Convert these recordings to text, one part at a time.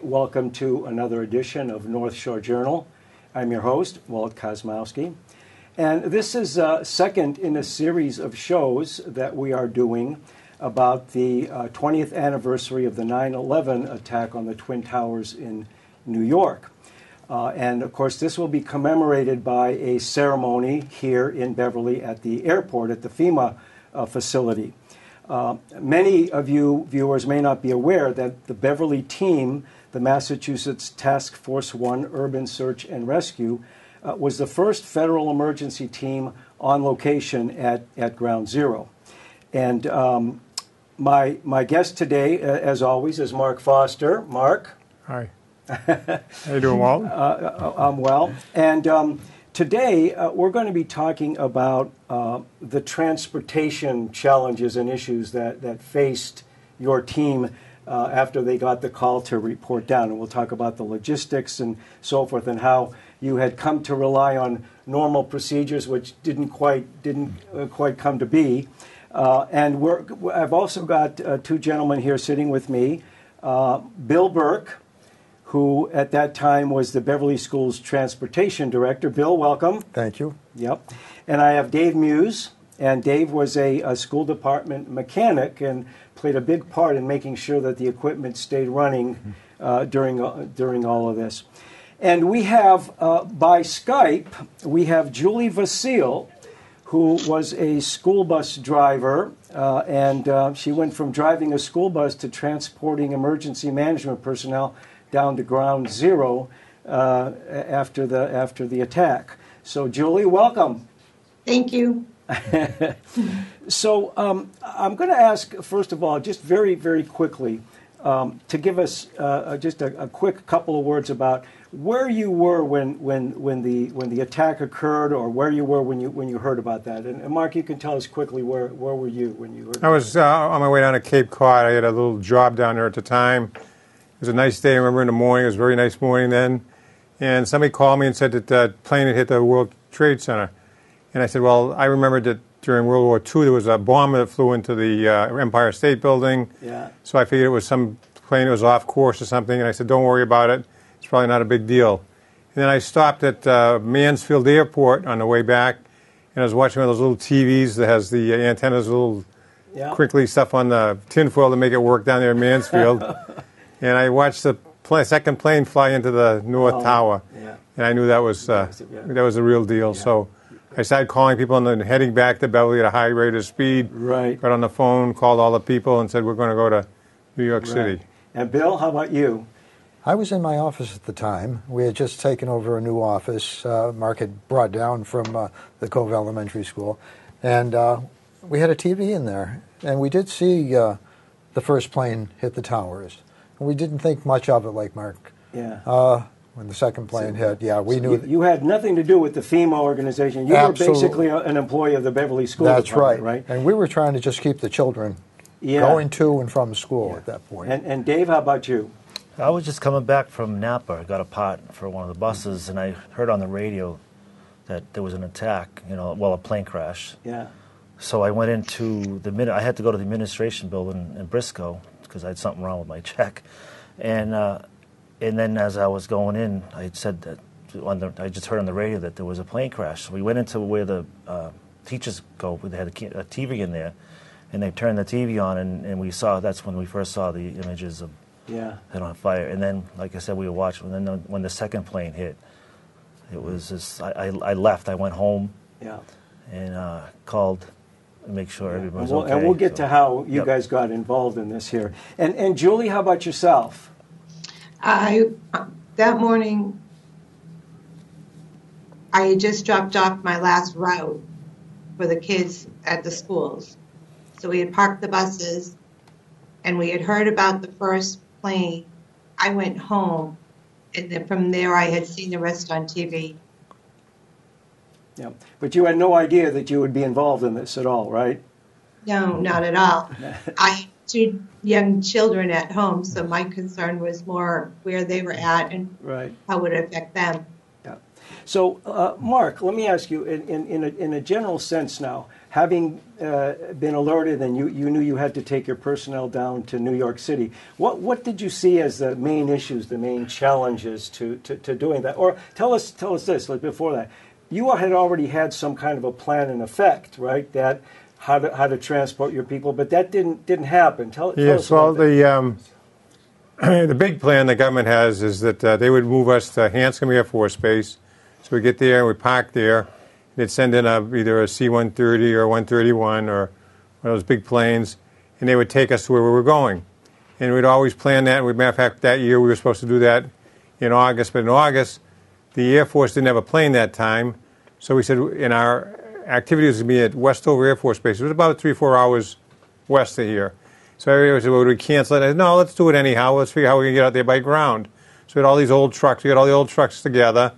Welcome to another edition of North Shore Journal. I'm your host, Walt Kosmowski. And this is uh, second in a series of shows that we are doing about the uh, 20th anniversary of the 9 11 attack on the Twin Towers in New York. Uh, and of course, this will be commemorated by a ceremony here in Beverly at the airport at the FEMA uh, facility. Uh, many of you viewers may not be aware that the Beverly team, the Massachusetts Task Force One Urban Search and Rescue, uh, was the first federal emergency team on location at, at Ground Zero. And um, my, my guest today, uh, as always, is Mark Foster. Mark. Hi. How you doing, Walt? Uh, uh, I'm well. And um, Today, uh, we're going to be talking about uh, the transportation challenges and issues that, that faced your team uh, after they got the call to report down. And we'll talk about the logistics and so forth and how you had come to rely on normal procedures, which didn't quite, didn't, uh, quite come to be. Uh, and I've also got uh, two gentlemen here sitting with me Bill Burke who at that time was the Beverly Schools transportation director. Bill, welcome. Thank you. Yep. And I have Dave Muse, and Dave was a, a, school department mechanic and played a big part in making sure that the equipment stayed running uh, during uh, during all of this. And we have uh, by Skype we have Julie Vasile, who was a school bus driver, uh, and uh, she went from driving a school bus to transporting emergency management personnel down to ground zero uh, after the after the attack. So, Julie, welcome. Thank you. so, um, I'm going to ask first of all, just very very quickly, um, to give us uh, uh, just a, a, quick couple of words about where you were when, when, when, the, when the attack occurred, or where you were when you, when you heard about that. And, and Mark, you can tell us quickly where, where were you when you heard. I was uh, on my way down to Cape Cod. I had a little job down there at the time It was a nice day. I remember in the morning, it was a very nice morning then. And somebody called me and said that the plane had hit the World Trade Center. And I said, well, I remembered that during World War II there was a bomb that flew into the uh, Empire State Building. Yeah. So I figured it was some plane that was off course or something. And I said, don't worry about it. It's probably not a big deal. And then I stopped at uh, Mansfield Airport on the way back, and I was watching one of those little TVs that has the antennas, little yeah. crinkly stuff on the tinfoil to make it work down there in Mansfield. and I watched the second plane fly into the North oh, Tower, yeah. and I knew that was uh, that was a real deal. Yeah. So I started calling people and then heading back to Beverly at a high rate of speed. Right. Got on the phone, called all the people, and said we're going to go to New York right. City. And Bill, how about you? I was in my office at the time. We had just taken over a new office. Uh, Mark had brought down from uh, the Cove Elementary School, and uh, we had a TV in there, and we did see uh, the first plane hit the towers And we didn't think much of it, like Mark. Yeah. When the second plane so, hit, yeah, we so knew. You, you, had nothing to do with the FEMA organization. You Absolutely. were basically a, an employee of the Beverly School That's right. right. And we were trying to just keep the children yeah. going to and from school yeah. at that point. And, and Dave, how about you? I was just coming back from Napa. I got a pot for one of the buses, and I heard on the radio that there was an attack. You know, well, a plane crash. Yeah. So I went into the minute. I had to go to the administration building in Briscoe because I had something wrong with my check. And uh, and then as I was going in, I said that on the, I just heard on the radio that there was a plane crash. So we went into where the uh, teachers go. They had a, a, TV in there, and they turned the TV on, and, and we saw. That's when we first saw the images of yeah it on fire. And then, like I said, we were watching. And then when the second plane hit, it was just I, I, I left. I went home. Yeah. And uh, called to make sure everybody was and we'll, okay. And we'll get so. to how you yep. guys got involved in this here. And and Julie, how about yourself? I that morning I had just dropped off my last route for the kids at the schools. So we had parked the buses and we had heard about the first plane. I went home and then from there I had seen the rest on TV. Yeah, but you had no idea that you would be involved in this at all, right? No, not at all. I two young children at home, so my concern was more where they were at and right. how would it affect them. Yeah. So, uh, Mark, let me ask you, in, in, in, a, in a general sense now, having uh, been alerted and you, you knew you had to take your personnel down to New York City, what, what did you see as the main issues, the main challenges to, to, to doing that? Or tell us, tell us this, like before that. You had already had some kind of a plan in effect, right? That how to, how to transport your people, but that didn't, didn't happen. Tell, tell us Yes, well, the um, the big plan the government has is that uh, they would move us to Hanscom Air Force Base. So we get there and we park there. They'd send in a, either a C-130 or 131 or one of those big planes, and they would take us to where we were going. And we'd always plan that. As matter of fact, that year we were supposed to do that in August, but in August, the Air Force didn't have a plane that time. So we said in our activity was going to be at Westover Air Force Base. It was about three, four hours west of here. So everybody said, well, would we cancel it? I said, no, let's do it anyhow. Let's figure out how we can get out there by ground. So we had all these old trucks. We had all the old trucks together.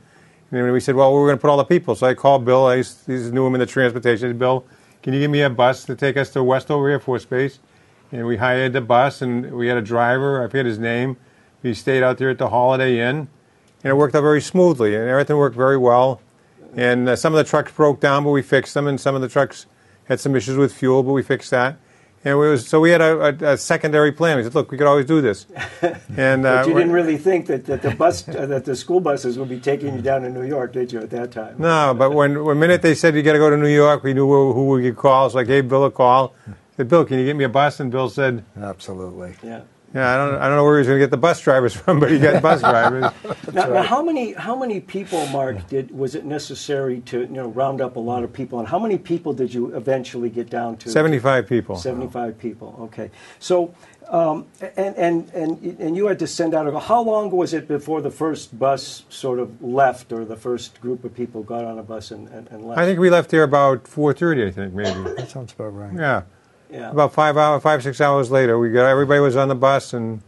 And then we said, well, we're going to put all the people. So I called Bill. I used, knew him in the transportation. I said, Bill, can you give me a bus to take us to Westover Air Force Base? And we hired the bus, and we had a driver. I forget his name. He stayed out there at the Holiday Inn. And it worked out very smoothly, and everything worked very well. And uh, some of the trucks broke down, but we fixed them. And some of the trucks had some issues with fuel, but we fixed that. And we was, so we had a, a, a secondary plan. We said, look, we could always do this. And uh, But you didn't really think that, that the bus uh, that the school buses would be taking you down to New York, did you? At that time? No, but when the minute they said you got to go to New York, we knew who, who we could call. So I gave Bill a call. I said, Bill, can you get me a bus? And Bill said, Absolutely. Yeah. Yeah, I don't, I don't know where he was going to get the bus drivers from, but he got bus drivers. Now, now, how many how many people, Mark, did was it necessary to you know round up a lot of people, and how many people did you eventually get down to? Seventy-five people. 75 people. Okay. So, um, and, and, and, and you had to send out a. How long was it before the first bus sort of left, or the first group of people got on a bus and, and, and left? I think we left here about four thirty. I think maybe. That sounds about right. Yeah, Yeah. about five hour, five six hours later, we got everybody was on the bus and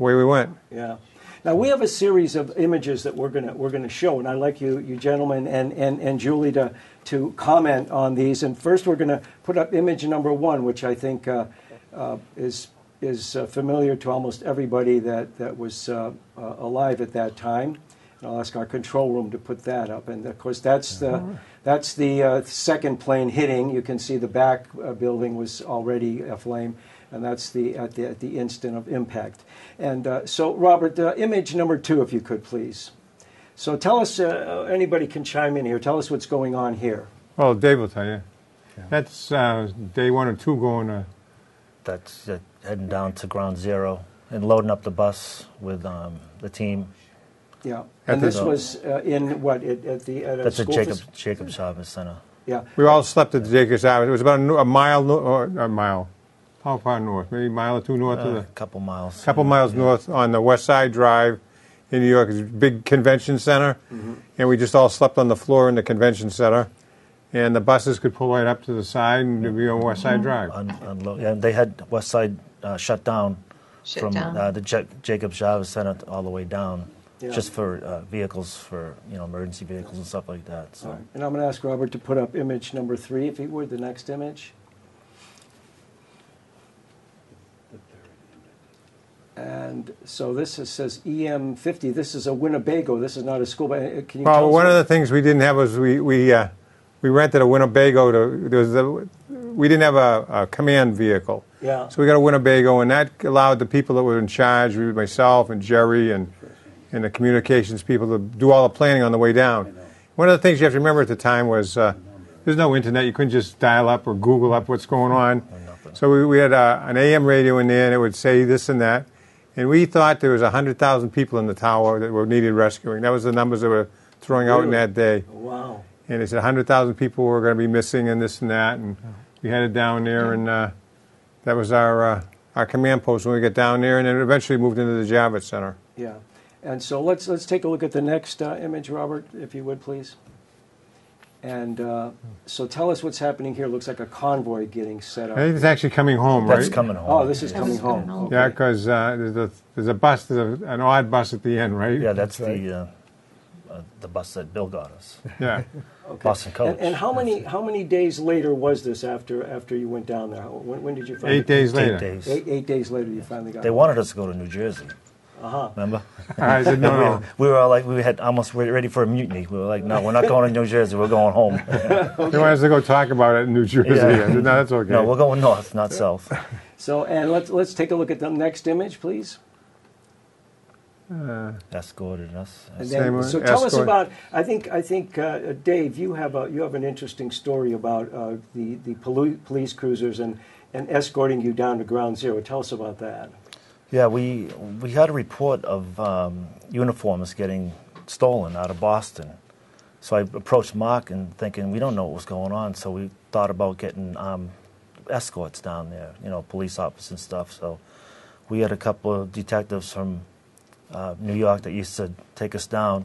away we went. Yeah. Now we have a series of images that we're gonna we're gonna show, and I'd like you you gentlemen and, and, and Julie to to comment on these. And first, we're gonna put up image number one, which I think uh, uh, is is uh, familiar to almost everybody that that was uh, uh, alive at that time. And I'll ask our control room to put that up. And of course, that's the that's the uh, second plane hitting. You can see the back uh, building was already aflame and that's the at the, at the instant of impact. And uh, so, Robert, uh, image number two, if you could, please. So, tell us. Uh, anybody can chime in here. Tell us what's going on here. Well, Dave will tell you. That's uh, day one or two going to. That's uh, heading down to ground zero and loading up the bus with um, the team. Yeah, and this was uh, in what at, at the at a That's at school Jacob fac- Jacob Javits Center. Yeah, We all slept at the Jacobs Island. It was about a, no- a mile, no, or a mile. How far north? Maybe a mile or two north of Uh, the. a couple miles. A couple miles north on the West Side Drive in New York. It's a big convention center, and we just all slept on the floor in the convention center. And the buses could pull right up to the side and be on West Side Drive. Un- unload. Yeah, they had West Side uh, shut down Shut from down. Uh, the Ja- Jacob Javits Center all the way down, Yeah. just for uh, vehicles, for you know emergency vehicles and stuff like that. So All right. And I'm going to ask Robert to put up image number three, if he would, the next image. And so this is, says EM50. This is a Winnebago. This is not a school. But uh, can you Well, one what- of the things we didn't have was we we uh, we rented a Winnebago to. There was a, we didn't have a, a command vehicle. Yeah. So we got a Winnebago, and that allowed the people that were in charge, myself and Jerry and, and the communications people, to do all the planning on the way down. One of the things you have to remember at the time was uh, there's no internet. You couldn't just dial up or Google up what's going on. So we, we had uh, an AM radio in there, and it would say this and that. And we thought there was 100,000 people in the tower that were needed rescuing. That was the numbers that were throwing out in that day. Wow. And they said 100,000 people were going to be missing and this and that. And we had it down there, and uh, that was our, uh, our command post when we got down there. And then eventually moved into the Javits Center. Yeah. And so let's let's take a look at the next uh, image, Robert, if you would, please. And uh, so tell us what's happening here. Looks like a convoy getting set up. I up. think it's actually coming home, right? that's coming home. Oh, this is This coming home. home. Yeah, because uh, there's, a, there's a bus, there's a, an odd bus at the end, right? Yeah, that's right. the uh, uh, the bus that Bill got us. Yeah. Okay. Boston Coach. And, and how many how many days later was this after after you went down there? When, when did you finally? Eight days later. Eight days. Eight, eight days later, you finally got. They wanted us to go to New Jersey. Uh-huh. Remember? I said, no, no. We were all like, we had almost ready for a mutiny. We were like, no, we're not going to New Jersey. We're going home. They wanted us to go talk about it in New Jersey. Yeah. Said, no, that's okay. no, we're going north, not south. So, and let's let's take a look at the next image, please. Escorted us. And then, with so tell us about. I think I think uh, Dave, you have a you have an interesting story about uh, the the poli- police cruisers and and escorting you down to Ground Zero. Tell us about that. Yeah, we we had a report of um, uniforms getting stolen out of Boston. So I approached Mark and thinking we don't know what was going on. So we thought about getting um, escorts down there, you know, police officers and stuff. So we had a couple of detectives from uh, New York that used to take us down,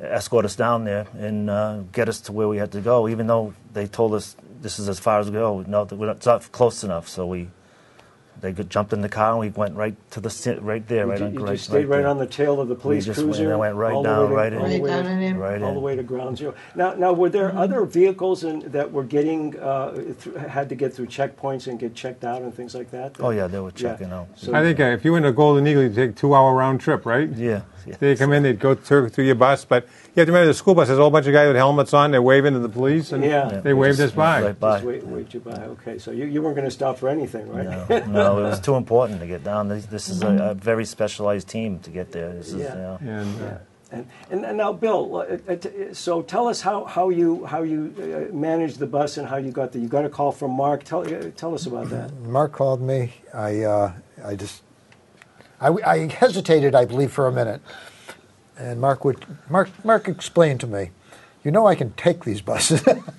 escort us down there, and uh, get us to where we had to go. Even though they told us this is as far as we go, no, it's not close enough. So we they jumped in the car and we went right to the right there, right you, on you right, just stayed right, there. on the tail of the police just went- cruiser. I went right down, right in. all the Right way down to- in right all the way to ground zero. Now, now, were there other vehicles in, that were getting uh, th- had to get through checkpoints and get checked out and things like that? Oh yeah, they were Yeah. checking out. So- I think uh, if you went to Golden Eagle, you'd take two-hour round trip, right? Yeah, yeah. They come in, they'd go through, through your bus, but you have to remember the school bus has a whole bunch of guys with helmets on. They're waving to the police, and Yeah. Yeah, they we waved just us by. went Right by. Just wait, wait you by. Okay, so you, you weren't going to stop for anything, right? No, no, it was too important to get down. This, this is a, a very specialized team to get there. This is, Yeah. you know, And uh, Yeah. And, and, and now, Bill, uh, uh, t- so tell us how, how you how you uh, managed the bus and how you got there. You got a call from Mark. Tell uh, tell us about that. Mark called me. I, uh, I just, I, I hesitated, I believe, for a minute, and Mark would, Mark, Mark explained to me, you know, I can take these buses,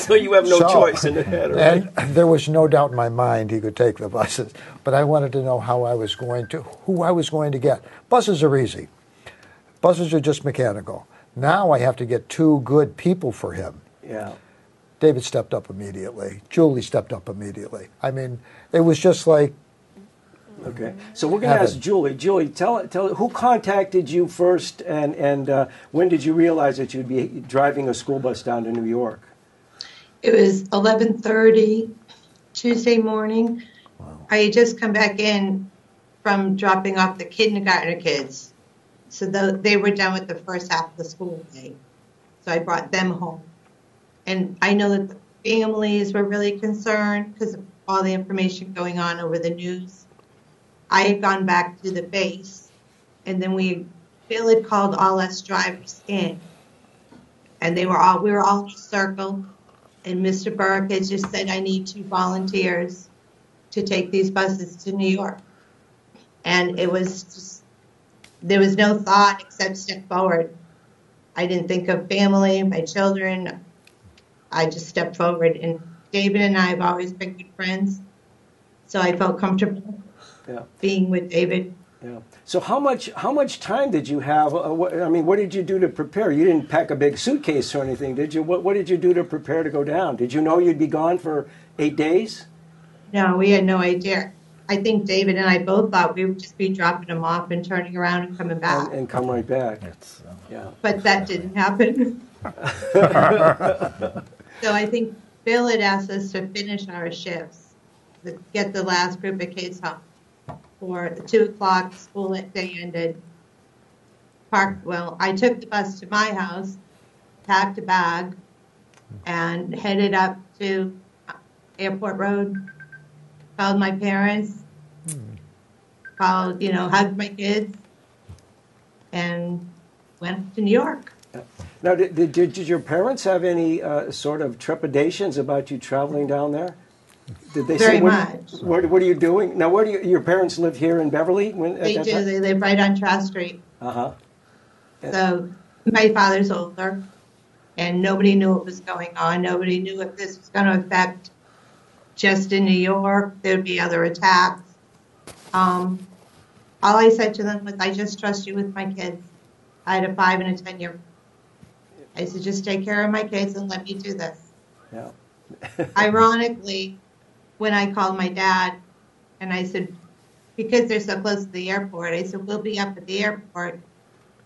so you have no So- choice in the matter, right? and there was no doubt in my mind he could take the buses. But I wanted to know how I was going to, who I was going to get. Buses are easy. Buses are just mechanical. Now I have to get two good people for him. Yeah. David stepped up immediately. Julie stepped up immediately. I mean, it was just like Okay. So we're going to ask Julie. Julie, tell tell who contacted you first, and and uh, when did you realize that you'd be driving a school bus down to New York? It was 11:30 Tuesday morning. I had just come back in from dropping off the kindergarten kids, so tho- they were done with the first half of the school day. So I brought them home, and I know that the families were really concerned because of all the information going on over the news. I had gone back to the base, and then we Bill had called all us drivers in, and they were all we were all in a circle and Mr. Burke had just said, I need two volunteers to take these buses to New York. And it was just, there was no thought except step forward. I didn't think of family, my children. I just stepped forward. And David and I have always been good friends. So I felt comfortable Yeah. being with David. Yeah. So how much how much time did you have? Uh, what, I mean, what did you do to prepare? You didn't pack a big suitcase or anything, did you? What what did you do to prepare to go down? Did you know you'd be gone for eight days? No, we had no idea. I think David and I both thought we would just be dropping them off and turning around and coming back. And, and come right back. it's, uh, Yeah. but that didn't happen. so I think Bill had asked us to finish our shifts, to get the last group of kids home. For the two o'clock school day ended. Parked. Well, I took the bus to my house, packed a bag, and headed up to Airport Road. Called my parents. Called, you know, hugged my kids, and went to New York. Now, did, did, did your parents have any uh, sort of trepidations about you traveling down there? Did they Very say what, much. What, what are you doing now? Where do you, your parents live here in Beverly? When, They do. They live right on Trask Street. Uh huh. So my father's older, and nobody knew what was going on. Nobody knew if this was going to affect just in New York. There'd be other attacks. Um, all I said to them was, "I just trust you with my kids." I had a five and a ten year. I said, "Just take care of my kids and let me do this." Yeah. Ironically, when I called my dad and I said, because they're so close to the airport, I said, we'll be up at the airport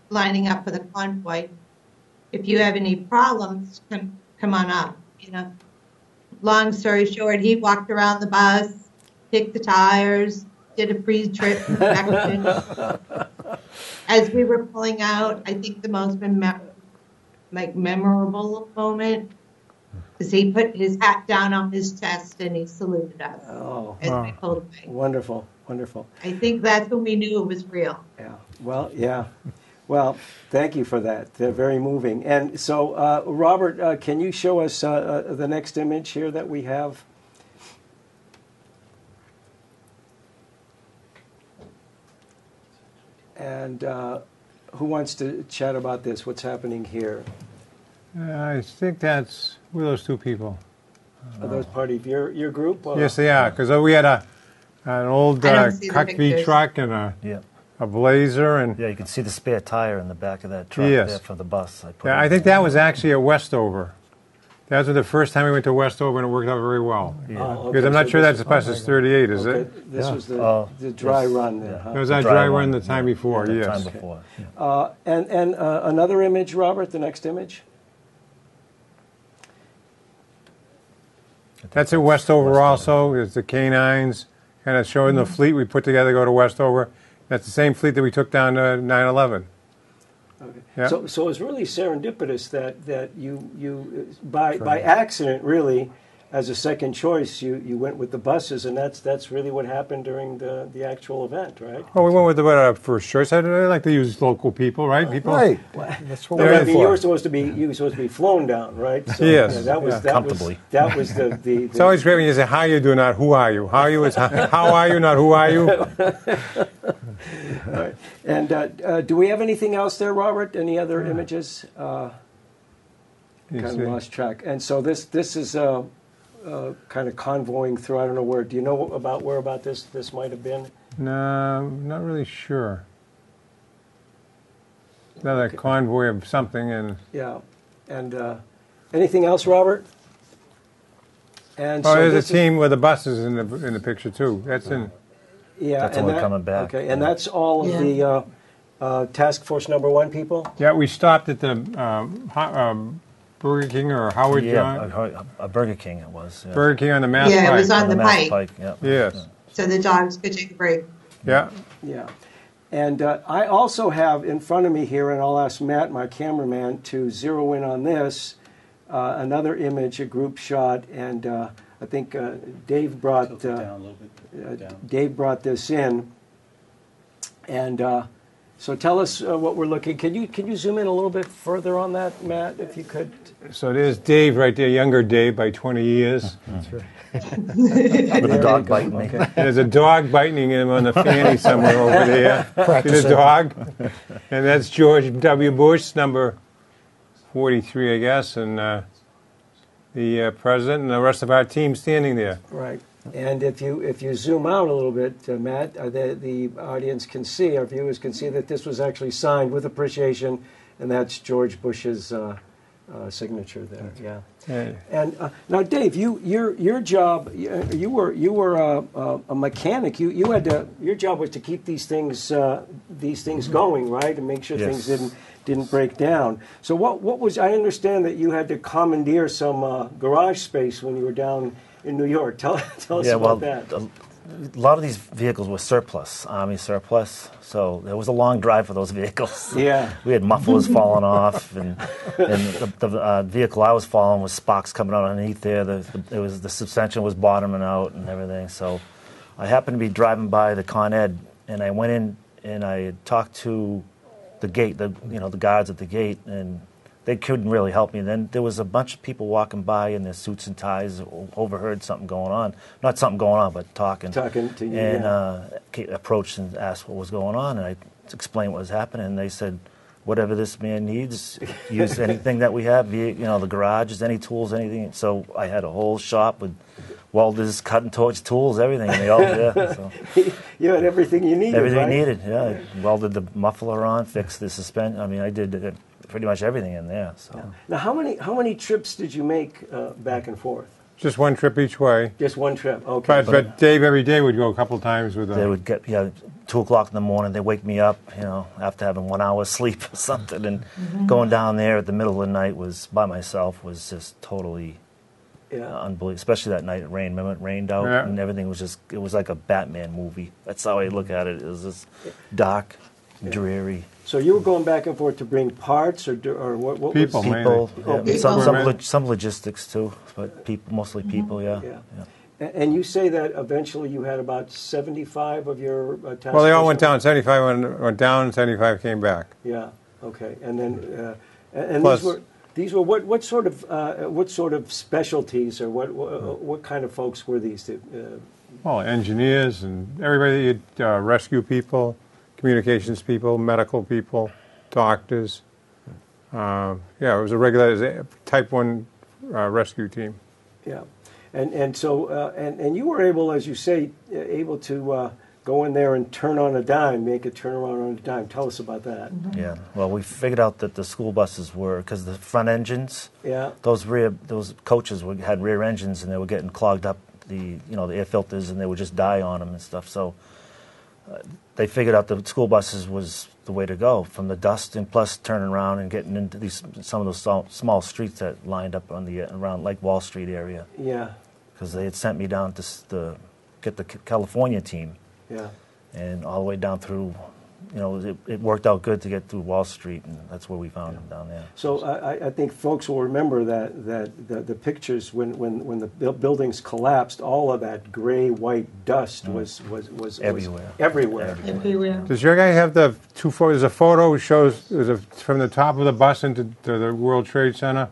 lining up for the convoy. If you have any problems, come, come on up. You know, long story short, he walked around the bus, kicked the tires, did a pre-trip inspection. As we were pulling out, I think the most mem- like memorable moment is he put his hat down on his chest and he saluted us Oh, as we Wow. pulled away. wonderful, wonderful. I think that's when we knew it was real. Yeah. Well, yeah. Well, thank you for that. They're very moving. And so, uh, Robert, uh, can you show us uh, uh, the next image here that we have? And uh, who wants to chat about this? What's happening here? Uh, I think that's who those two people. Are those part of your, your group? or- Yes, they are. Because we had a an old I uh, see the Cuckbee pictures. truck and a, Yeah. a Blazer, and Yeah, you can see the spare tire in the back of that truck Yes. there for the bus. I, put yeah, I think there. that was actually at Westover. That was the first time we went to Westover, and it worked out very well. Oh, Yeah. okay, Because I'm not so sure this- that's bus is 38, is okay, it? This Yeah. was the, Oh, the dry yes, run then, yeah. huh? It was The our dry dry run the time yeah. before, the yes. time before. yeah. Uh, and and uh, another image, Robert, the next image? I think That's at Westover Westover. also. It's the canines, kind of showing the mm-hmm. fleet we put together to go to Westover. That's the same fleet that we took down to 9/11. Okay. Yeah. So, so it's really serendipitous that, that you, you by, by accident, really, as a second choice, you, you went with the buses, and that's, that's really what happened during the, the actual event, right? Oh, we went with the what, our first choice. I I like to use local people, right? People. Right. That's what No, we're I in mean, you were supposed to be you were supposed to be flown down, right? So, Yes, yeah, that was yeah. that was that was the the. It's always great when you say how you do, not who are you. How you is how are you, not who are you. and uh, uh, do we have anything else there, Robert? Any other images? Uh, You kind see. of lost track. And so this this is uh, uh, kind of convoying through. I don't know where. Do you know about where about this this might have been? No, not really sure. Another convoy of something, and Yeah. And uh, anything else, Robert? And oh, so there's this a is- team with the buses in the in the picture too. That's in. yeah, That's and when we're that- coming back, Okay, and yeah. that's all Yeah. of the uh, uh, task force number one people. Yeah, we stopped at the um, Ho- um, Burger King or Howard Yeah, John. a, a Burger King it was. Yeah. Burger King on the Mass Yeah, it was Pike. on the Mass pike. yeah. Yes. So the dogs could take a break. Yeah. Yeah. And uh, I also have in front of me here, and I'll ask Matt, my cameraman, to zero in on this. Uh, another image, a group shot, and uh, I think uh, Dave brought uh, down a little bit. uh. Dave brought this in. And uh, so, tell us uh, what we're looking. Can you can you zoom in a little bit further on that, Matt, if you could? So there's Dave right there, younger Dave by 20 years. With the dog biting me. And there's a dog biting him on the fanny somewhere over there. See the Practicing. dog? And that's George W. Bush, number 43, I guess, and uh, the uh, president and the rest of our team standing there. Right. And if you if you zoom out a little bit, uh, Matt, uh, the the audience can see, our viewers can see that this was actually signed with appreciation, and that's George Bush's uh, uh, signature there. Yeah. Yeah. And uh, now, Dave, you your your job you, you were you were a, a, a mechanic. You you had to your job was to keep these things uh, these things going right and make sure things didn't didn't break down. So what what was I understand that you had to commandeer some uh, garage space when you were down in New York. Tell tell us Yeah, well, about that. a, a lot of these vehicles were surplus, Army surplus. So it was a long drive for those vehicles. Yeah. We had mufflers falling off, and, and the, the uh, vehicle I was following was sparks coming out underneath there. The, the, it was the suspension was bottoming out and everything. So I happened to be driving by the Con Ed, and I went in and I talked to the gate, the you know the guards at the gate, and they couldn't really help me. then there was a bunch of people walking by in their suits and ties, overheard something going on. Not something going on, but talking. Talking to you, And yeah. uh, approached and asked what was going on, and I explained what was happening. And they said, "Whatever this man needs, use anything that we have. You know, the garages, any tools, anything." So I had a whole shop with welders, cutting torch tools, everything. And they all yeah. So you had everything you needed. everything right? needed. Yeah, I welded the muffler on, fixed the suspension. I mean, I did uh, pretty much everything in there. So. Now, how many how many trips did you make uh, back and forth? Just one trip each way. Just one trip. Okay. But, but Dave every day would go a couple times with them. They would get, yeah, two o'clock in the morning. They wake me up, you know, after having one hour sleep or something, and going down there at the middle of the night was by myself was just totally Yeah. unbelievable. Especially that night it rained. Remember it rained out Yeah. and everything was just. It was like a Batman movie. That's how I look at it. It was just dark, dreary. So you were going back and forth to bring parts, or do, or what? what People, Was, mainly. People, Oh, yeah, people. some some, log- some logistics too, but people mostly people. Yeah. Yeah. yeah. And you say that eventually you had about seventy-five of your uh, task Well, they all went down. 75 went, went down, 75 came back. Yeah. Okay. And then, uh, and and Plus- these were these were what what sort of uh, what sort of specialties or what what, what kind of folks were these? To, uh, Well, engineers and everybody, uh, rescue people, communications people, medical people, doctors. Uh, yeah, it was a regular it was a type one uh, rescue team. yeah. And and so uh, and and you were able, as you say, uh, able to uh, go in there and turn on a dime, make a turnaround on a dime. Tell us about that. Yeah. Well, we figured out that the school buses were because the front engines, Yeah. those rear, those coaches were, had rear engines, and they were getting clogged up. The you know the air filters, and they would just die on them and stuff. So uh, they figured out the school buses was the way to go from the dust, and plus turning around and getting into these some of those small, small streets that lined up on the uh, around like Wall Street area Yeah. because they had sent me down to the get the California team Yeah. and all the way down through. You know, it, it worked out good to get through Wall Street, and that's where we found them down there. So I, I- I think folks will remember that, that the, the pictures when, when, when the buildings collapsed, all of that gray white dust mm. was, was, was was Everywhere. Everywhere. Everywhere. Does your guy have the two photos? There's a photo shows there's a, from the top of the bus into to the World Trade Center.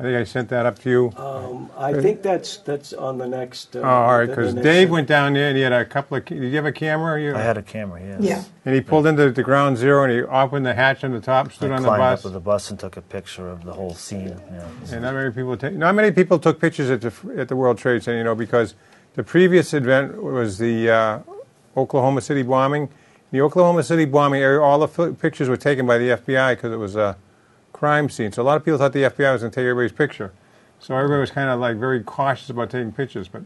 I think I sent that up to you. Um, I think that's that's on the next. Uh, oh, all right, the- the because Dave one. went down there and he had a couple of. Did you have a camera? You, I had a camera, yes. Yeah. And he pulled into the ground zero and he opened the hatch on the top, stood I on the climbed bus. up with the bus and took a picture of the whole scene. Yeah. And not many people take. Not many people took pictures at the at the World Trade Center, you know, because the previous event was the uh, Oklahoma City bombing. The Oklahoma City bombing area, all the fi- pictures were taken by the FBI because it was a crime scene. So a lot of people thought the FBI was going to take everybody's picture. So everybody was kind of like very cautious about taking pictures. But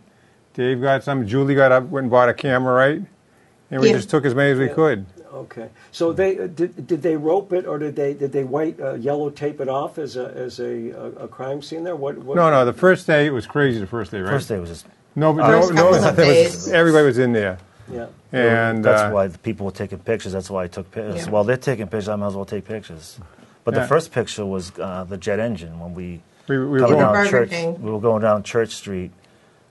Dave got some. Julie got up, went and bought a camera, right? And we Yeah. just took as many as we Yeah. could. Okay, so they uh, did. Did they rope it, or did they did they white uh, yellow tape it off as a as a, a, a crime scene there? What, what? No, no. The first day it was crazy. The first day, right? First day was just. No, but no, no, there was- everybody was in there. Yeah. And that's uh, why the people were taking pictures. That's why I took pictures. Yeah. While they're taking pictures, I might as well take pictures. But Yeah. the first picture was uh, the jet engine when we we, we were going, down Church. King. We were going down Church Street,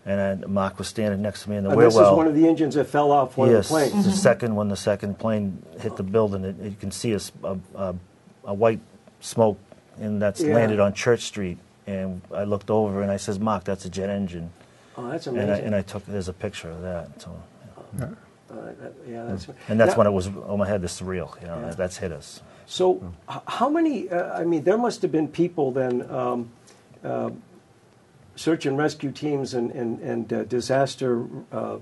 and then Mark was standing next to me in the And wheel this is one of the engines that fell off one yes, of the planes. the second when the second plane hit the building, it, you can see a a white smoke, and that's Yeah. landed on Church Street. And I looked over and I says, "Mark, that's a jet engine." Oh, that's And I, amazing. and I took there's a picture of that. So, Uh, that- yeah, that's. and that's Now- when it was oh my head, this is real. You know, Yeah. that's hit us. So, h- how many? Uh, I mean, there must have been people then, um, uh, search and rescue teams and and, and uh, disaster uh,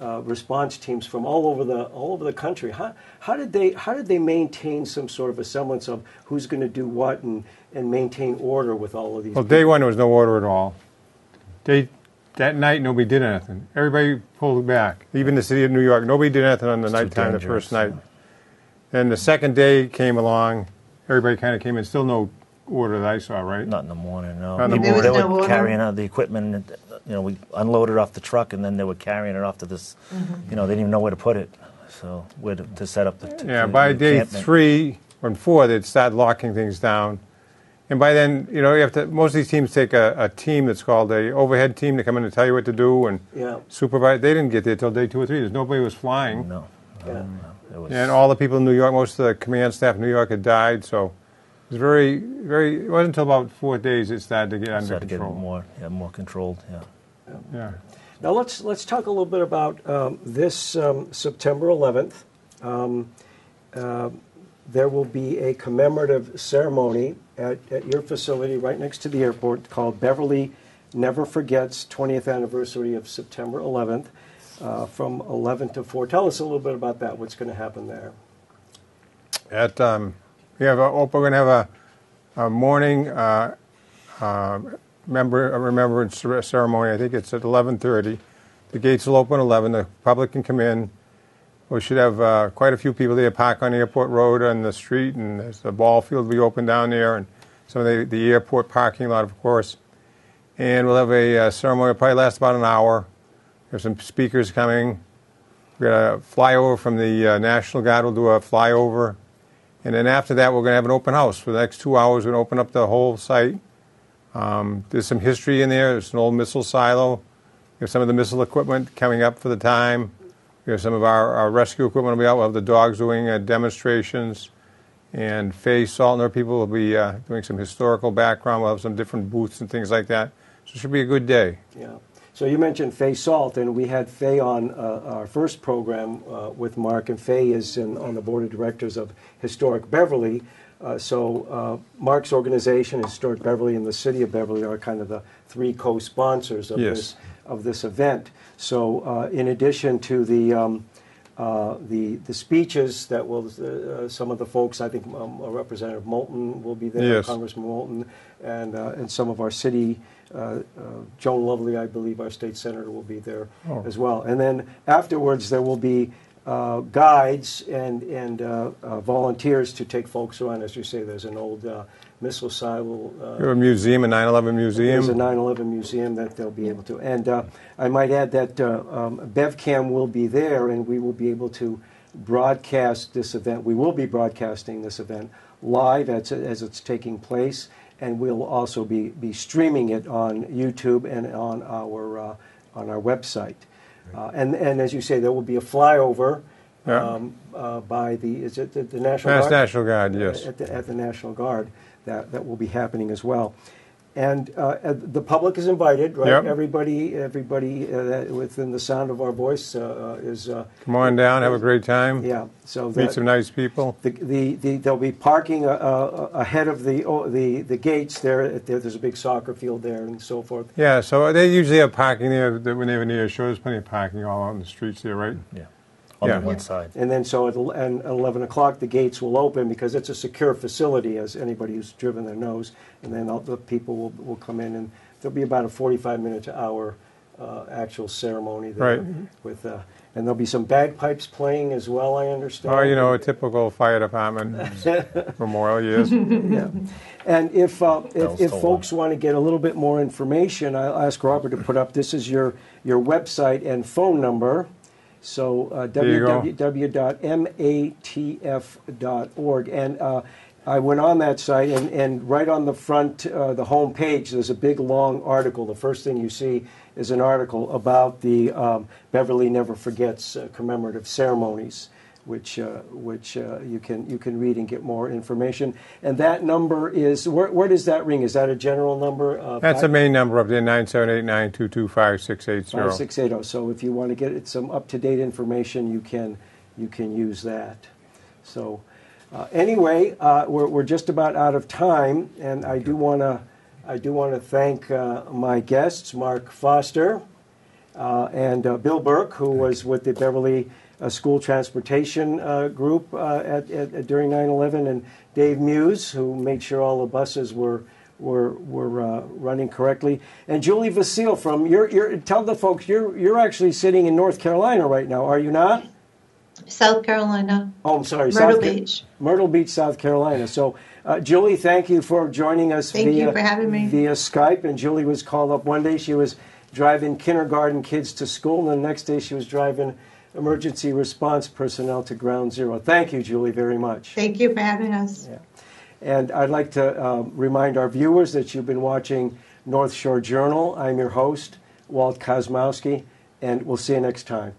uh, response teams from all over the all over the country. How how did they how did they maintain some sort of a semblance of who's going to do what and and maintain order with all of these? well, day one there was no order at all. Day that night nobody did anything. Everybody pulled back. Even the city of New York, nobody did anything on the It's too nighttime the first night. yeah. Then the second day came along. Everybody kind of came in. Still no order that I saw. Right? Not in the morning, no. Not in the People- morning. They were no carrying out the equipment. You know, we unloaded off the truck, and then they were carrying it off to this. You know, they didn't even know where to put it, so where to, to set up the. t- Yeah. the By day encampment. three and four, they'd start locking things down. And by then, you know, you have to. Most of these teams take a, a team that's called a overhead team to come in and tell you what to do and Yeah. supervise. They didn't get there till day two or three. There's nobody was flying. No, Yeah. no, it was. And all the people in New York, most of the command staff in New York had died, so it was very, very. It wasn't until about four days it started to get under started to get control. more, yeah, more controlled. Yeah. Yeah. Now let's let's talk a little bit about um, this um, September 11th. Um, uh, there will be a commemorative ceremony at, at your facility right next to the airport called Beverly Never Forgets 20th anniversary of September 11th uh, from 11 to 4. Tell us a little bit about that. What's going to happen there? At um, we have a, oh, we're going to have a, a morning uh, uh, member remembrance ceremony. I think it's at 11:30. The gates will open at 11. The public can come in. We should have uh, quite a few people there. Park on Airport Road on the street, and there's the ball field be open down there, and some of the, the airport parking lot, of course. and we'll have a uh, ceremony. It'll probably last about an hour. There's some speakers coming. We're going to fly over from the uh, National Guard. We'll do a flyover, and then after that, we're going to have an open house for the next two hours. We're going to open up the whole site. Um, there's some history in there. There's an old missile silo. We have some of the missile equipment coming up for the time. We have some of our, our rescue equipment will be out. We'll have the dogs doing uh, demonstrations. And Faye Saltner people will be uh, doing some historical background. We'll have some different booths and things like that. So it should be a good day. Yeah. So you mentioned Faye Salt, and we had Faye on uh, our first program uh, with Mark, and Faye is in, on the board of directors of Historic Beverly. Uh, so uh, Mark's organization, Historic Beverly, and the city of Beverly are kind of the three co-sponsors of Yes. this of this event. So uh, in addition to the um, uh, the the speeches that will uh, some of the folks I think um, Representative Moulton will be there, Yes. Congressman Moulton, and uh, and some of our city. Uh, uh, Joan Lovely, I believe, our state senator, will be there Oh. as well. And then afterwards, there will be uh, guides and and uh, uh, volunteers to take folks around. As you say, there's an old uh, missile silo. Uh, We have a museum, a 9/11 museum. there's a 9/11 museum that they'll be able to. And uh, I might add that uh, um, BevCam will be there, and we will be able to broadcast this event. We will be broadcasting this event live as, as it's taking place, and we'll also be, be streaming it on YouTube and on our uh, on our website. Uh, and and as you say, there will be a flyover. Yeah. Um, uh, by the is it the, the National Mass Guard? National Guard, yes. at the, at the National Guard that, that will be happening as well. And uh, the public is invited, right? Yep. Everybody, everybody uh, within the sound of our voice uh, uh, is, uh, Come on down, have a great time. yeah. So Meet that, some nice people. the, the, the, there'll be parking uh, uh, ahead of the, oh, the, the gates there. there. There's a big soccer field there and so forth. Yeah, so they usually have parking there when they have a near show. There's plenty of parking all out in the streets there, right? Yeah. On Yeah. the one side. And then so at, and at 11 o'clock, the gates will open because it's a secure facility, as anybody who's driven there knows. And then all the people will, will come in, and there'll be about a 45 minute to hour uh, actual ceremony there. Right. With, uh, and there'll be some bagpipes playing as well, I understand. Oh, you know, a typical fire department memorial, yes. yeah. And if, uh, if, if folks want to get a little bit more information, I'll ask Robert to put up, this is your, your website and phone number. So uh, There you go. www.matf.org. And uh, I went on that site, and, and right on the front, uh, the home page, there's a big long article. The first thing you see is an article about the um, Beverly Never Forgets uh, commemorative ceremonies which uh, which uh, you can you can read and get more information. And that number is where, where does that ring? Is that a general number? Uh, That's the main number up there, 978-922-5680. Five six eight zero. So if you want to get some up to date information, you can you can use that. So uh, anyway, uh, we're we're just about out of time, and I do want to I do want to thank uh, my guests, Mark Foster and uh, Bill Burke, who was with the Beverly uh, School Transportation uh, Group uh, at, at, during 9/11, and Dave Muse, who made sure all the buses were were were uh, running correctly, and Julie Vasile from you're, you're tell the folks you're you're actually sitting in North Carolina right now, are you not? South Carolina, Oh, I'm sorry, Myrtle South Ca- Beach. Myrtle Beach, South Carolina. So, uh, Julie, thank you for joining us Thank via you for having me. via Skype. And Julie was called up one day. She was driving kindergarten kids to school, and the next day she was driving emergency response personnel to Ground Zero. Thank you, Julie, very much. Thank you for having us. Yeah. And I'd like to um, remind our viewers that you've been watching North Shore Journal. I'm your host, Walt Kosmowski, and we'll see you next time.